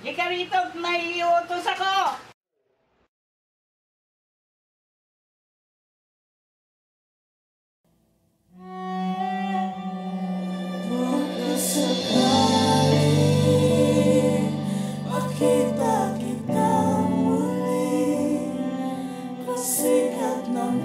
Di ka rito, may iutos ako! Makita kita muli Pasikat ng